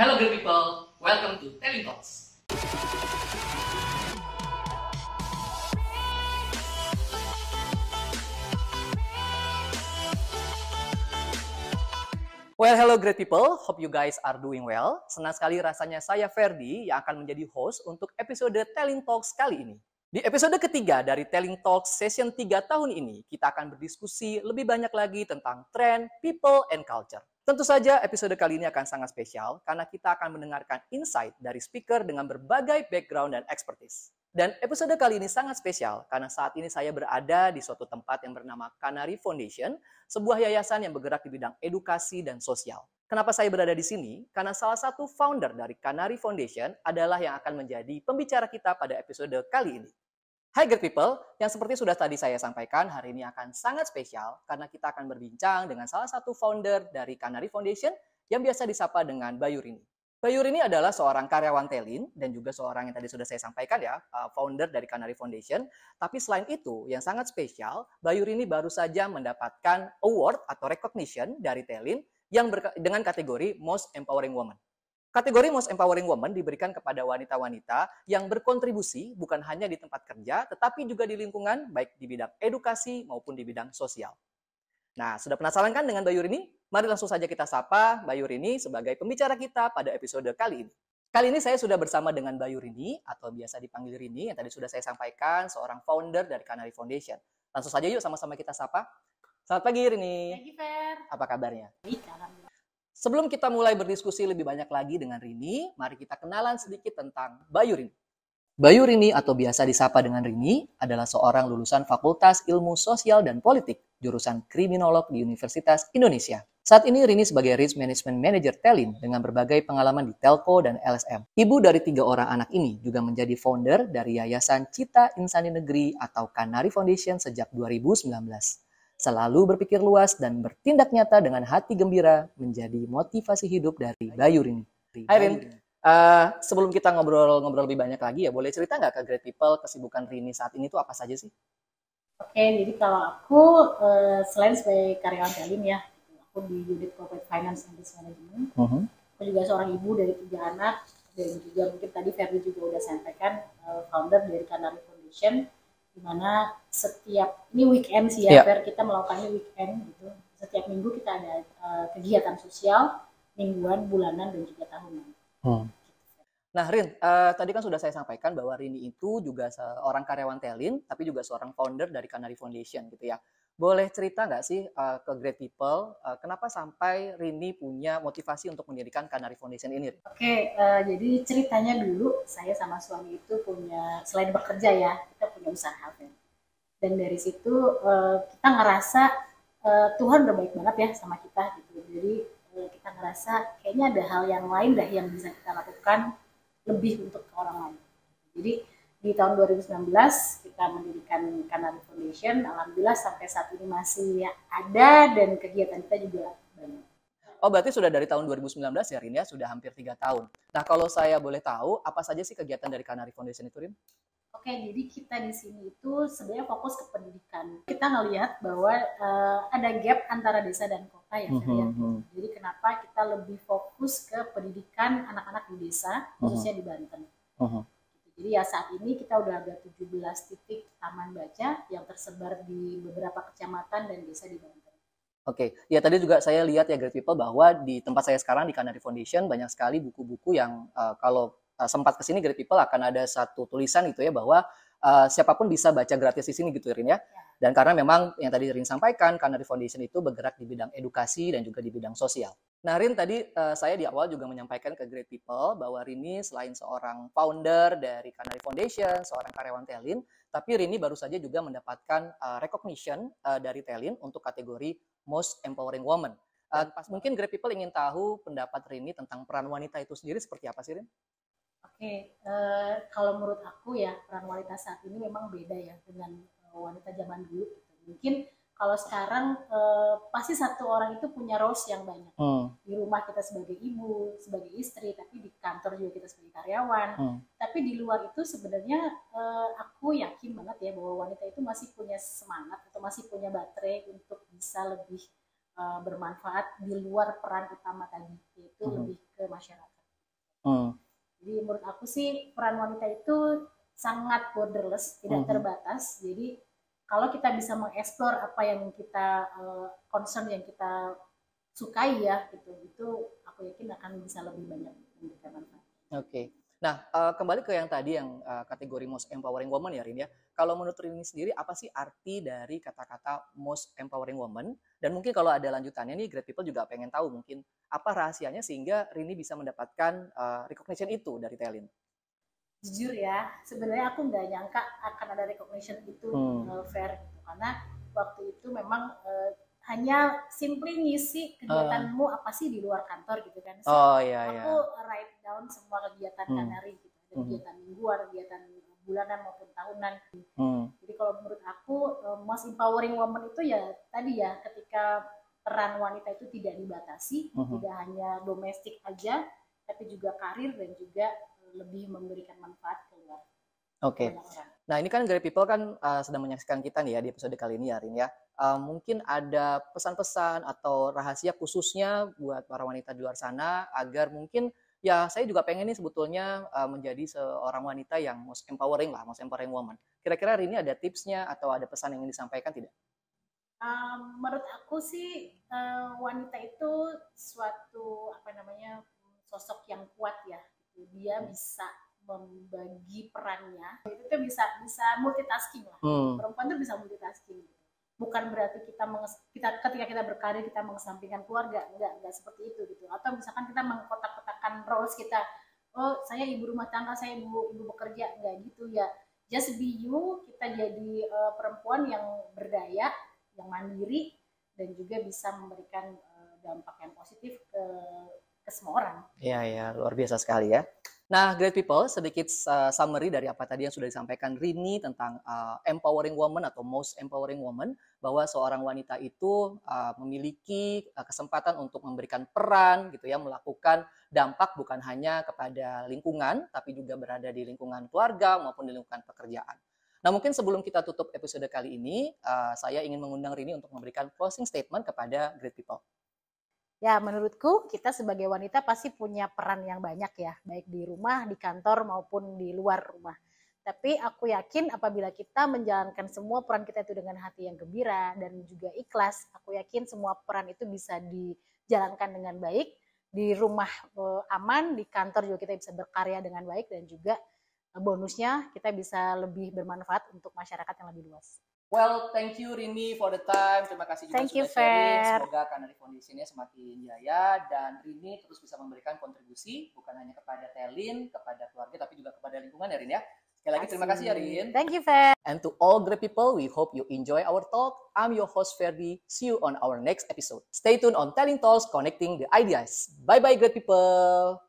Hello good people, welcome to Telling Talks. Well, hello great people. Hope you guys are doing well. Senang sekali rasanya saya Ferdi yang akan menjadi host untuk episode Telling Talks kali ini. Di episode ketiga dari Telling Talks session 3 tahun ini, kita akan berdiskusi lebih banyak lagi tentang trend, people, and culture. Tentu saja episode kali ini akan sangat spesial karena kita akan mendengarkan insight dari speaker dengan berbagai background dan expertise. Dan episode kali ini sangat spesial karena saat ini saya berada di suatu tempat yang bernama Canary Foundation, sebuah yayasan yang bergerak di bidang edukasi dan sosial. Kenapa saya berada di sini? Karena salah satu founder dari Canary Foundation adalah yang akan menjadi pembicara kita pada episode kali ini. Hai great people, yang seperti sudah tadi saya sampaikan, hari ini akan sangat spesial karena kita akan berbincang dengan salah satu founder dari Canary Foundation yang biasa disapa dengan Bayu Rini. Bayu ini adalah seorang karyawan Telin dan juga seorang yang tadi sudah saya sampaikan ya, uh, founder dari Canary Foundation. Tapi selain itu, yang sangat spesial, Bayu ini baru saja mendapatkan award atau recognition dari Telin yang dengan kategori Most Empowering Woman. Kategori Most Empowering Woman diberikan kepada wanita-wanita yang berkontribusi bukan hanya di tempat kerja, tetapi juga di lingkungan, baik di bidang edukasi maupun di bidang sosial. Nah, sudah penasaran kan dengan Bayu ini? Mari langsung saja kita sapa Bayu Rini sebagai pembicara kita pada episode kali ini. Kali ini saya sudah bersama dengan Bayu Rini atau biasa dipanggil Rini yang tadi sudah saya sampaikan seorang founder dari Canary Foundation. Langsung saja yuk sama-sama kita sapa. Selamat pagi Rini. Pagi Fer. Apa kabarnya? Baik, Sebelum kita mulai berdiskusi lebih banyak lagi dengan Rini, mari kita kenalan sedikit tentang Bayu Rini. Bayu Rini atau biasa disapa dengan Rini adalah seorang lulusan Fakultas Ilmu Sosial dan Politik, jurusan Kriminolog di Universitas Indonesia. Saat ini Rini sebagai Risk Management Manager Telin dengan berbagai pengalaman di telco dan LSM. Ibu dari tiga orang anak ini juga menjadi founder dari Yayasan Cita Insani Negeri atau Kanari Foundation sejak 2019. Selalu berpikir luas dan bertindak nyata dengan hati gembira menjadi motivasi hidup dari Bayu Rini. Hai Rin, uh, sebelum kita ngobrol-ngobrol lebih banyak lagi ya, boleh cerita nggak ke Great People kesibukan Rini saat ini tuh apa saja sih? Oke, jadi kalau aku uh, selain sebagai karyawan Telin ya, aku di unit corporate finance and business management. Uh -huh. Aku juga seorang ibu dari tiga anak dan juga mungkin tadi Ferdi juga udah sampaikan uh, founder dari Canary Foundation di mana setiap ini weekend sih ya, yeah. Kita melakukannya weekend gitu. Setiap minggu kita ada uh, kegiatan sosial mingguan, bulanan dan juga tahunan. Hmm. Nah, Rin, uh, tadi kan sudah saya sampaikan bahwa Rini itu juga seorang karyawan Telin, tapi juga seorang founder dari Canary Foundation gitu ya. Boleh cerita nggak sih uh, ke Great People, uh, kenapa sampai Rini punya motivasi untuk mendirikan Canary Foundation ini? Oke, okay, uh, jadi ceritanya dulu saya sama suami itu punya, selain bekerja ya, kita punya usaha kan. Dan dari situ uh, kita ngerasa uh, Tuhan baik banget ya sama kita gitu. Jadi uh, kita ngerasa kayaknya ada hal yang lain dah yang bisa kita lakukan lebih untuk orang lain. Jadi di tahun 2019 kita mendirikan Canary Foundation. Alhamdulillah sampai saat ini masih ada dan kegiatan kita juga banyak. Oh berarti sudah dari tahun 2019 ya Rin ya, sudah hampir tiga tahun. Nah kalau saya boleh tahu, apa saja sih kegiatan dari Canary Foundation itu Rin? Oke, jadi kita di sini itu sebenarnya fokus ke pendidikan. Kita ngelihat bahwa uh, ada gap antara desa dan kota ya, mm -hmm. Jadi kenapa kita lebih fokus ke pendidikan anak-anak di desa, khususnya mm -hmm. di Banten. Mm -hmm jadi ya saat ini kita udah ada 17 titik taman baca yang tersebar di beberapa kecamatan dan desa di Banten. Oke, okay. ya tadi juga saya lihat ya Great People bahwa di tempat saya sekarang di Canary Foundation banyak sekali buku-buku yang uh, kalau uh, sempat ke sini Great People akan ada satu tulisan itu ya bahwa uh, siapa pun bisa baca gratis di sini gitu Rin ya. ya. Dan karena memang yang tadi Rin sampaikan, Canary Foundation itu bergerak di bidang edukasi dan juga di bidang sosial. Nah, Rin tadi uh, saya di awal juga menyampaikan ke Great People bahwa Rini selain seorang founder dari Canary Foundation, seorang karyawan Telin, tapi Rini baru saja juga mendapatkan uh, recognition uh, dari Telin untuk kategori Most Empowering Woman. Uh, pas mungkin Great People ingin tahu pendapat Rini tentang peran wanita itu sendiri seperti apa sih, Rin? Oke, uh, kalau menurut aku ya peran wanita saat ini memang beda ya dengan wanita zaman dulu. Mungkin kalau sekarang eh, pasti satu orang itu punya roles yang banyak hmm. di rumah kita sebagai ibu sebagai istri tapi di kantor juga kita sebagai karyawan hmm. tapi di luar itu sebenarnya eh, aku yakin banget ya bahwa wanita itu masih punya semangat atau masih punya baterai untuk bisa lebih eh, bermanfaat di luar peran utama tadi yaitu hmm. lebih ke masyarakat Hmm. Jadi menurut aku sih peran wanita itu sangat borderless, tidak hmm. terbatas. Jadi kalau kita bisa mengeksplor apa yang kita uh, concern yang kita sukai ya gitu itu aku yakin akan bisa lebih banyak memberikan manfaat. Oke. Okay. Nah, uh, kembali ke yang tadi yang uh, kategori most empowering woman ya Rin ya. Kalau menurut Rini sendiri apa sih arti dari kata-kata most empowering woman? Dan mungkin kalau ada lanjutannya nih Great People juga pengen tahu mungkin apa rahasianya sehingga Rini bisa mendapatkan uh, recognition itu dari Telin jujur ya sebenarnya aku nggak nyangka akan ada recognition itu hmm. uh, fair gitu karena waktu itu memang uh, hanya simply ngisi kegiatanmu uh. apa sih di luar kantor gitu kan so, oh iya aku iya. write down semua kegiatan hmm. kanari gitu ada hmm. kegiatan mingguan kegiatan bulanan maupun tahunan hmm. jadi kalau menurut aku uh, most empowering woman itu ya tadi ya ketika peran wanita itu tidak dibatasi hmm. tidak hanya domestik aja tapi juga karir dan juga lebih memberikan manfaat keluar. Oke. Okay. Nah ini kan Great People kan uh, sedang menyaksikan kita nih ya di episode kali ini ya Rin ya. Uh, mungkin ada pesan-pesan atau rahasia khususnya buat para wanita di luar sana agar mungkin ya saya juga pengen nih sebetulnya uh, menjadi seorang wanita yang most empowering lah, most empowering woman. Kira-kira hari ini ada tipsnya atau ada pesan yang ingin disampaikan tidak? Um, menurut aku sih uh, wanita itu suatu apa namanya sosok yang kuat ya gitu dia bisa membagi perannya. Itu tuh bisa bisa multitasking lah. Hmm. perempuan tuh bisa multitasking. Gitu. bukan berarti kita kita ketika kita berkarir kita mengesampingkan keluarga. Enggak enggak seperti itu gitu. Atau misalkan kita mengkotak-kotakan roles kita. Oh saya ibu rumah tangga saya ibu ibu bekerja enggak gitu ya. Just be you kita jadi uh, perempuan yang berdaya yang mandiri dan juga bisa memberikan uh, dampak yang positif ke ke semua orang. Iya, iya, luar biasa sekali ya. Nah, great people, sedikit uh, summary dari apa tadi yang sudah disampaikan Rini tentang uh, empowering woman atau most empowering woman, bahwa seorang wanita itu uh, memiliki uh, kesempatan untuk memberikan peran, gitu ya, melakukan dampak bukan hanya kepada lingkungan, tapi juga berada di lingkungan keluarga maupun di lingkungan pekerjaan. Nah, mungkin sebelum kita tutup episode kali ini, uh, saya ingin mengundang Rini untuk memberikan closing statement kepada great people. Ya, menurutku kita sebagai wanita pasti punya peran yang banyak ya, baik di rumah, di kantor maupun di luar rumah. Tapi aku yakin apabila kita menjalankan semua peran kita itu dengan hati yang gembira dan juga ikhlas, aku yakin semua peran itu bisa dijalankan dengan baik. Di rumah eh, aman, di kantor juga kita bisa berkarya dengan baik dan juga eh, bonusnya kita bisa lebih bermanfaat untuk masyarakat yang lebih luas. Well, thank you Rini for the time. Terima kasih juga thank sudah you, sharing. Fair. Semoga Kanari Foundation-nya semakin jaya dan Rini terus bisa memberikan kontribusi bukan hanya kepada Telin, kepada keluarga tapi juga kepada lingkungan ya Rin ya. Sekali lagi terima kasih ya Rin. Thank you Fair. And to all great people, we hope you enjoy our talk. I'm your host Ferdi. See you on our next episode. Stay tuned on Telling Talks, connecting the ideas. Bye bye great people.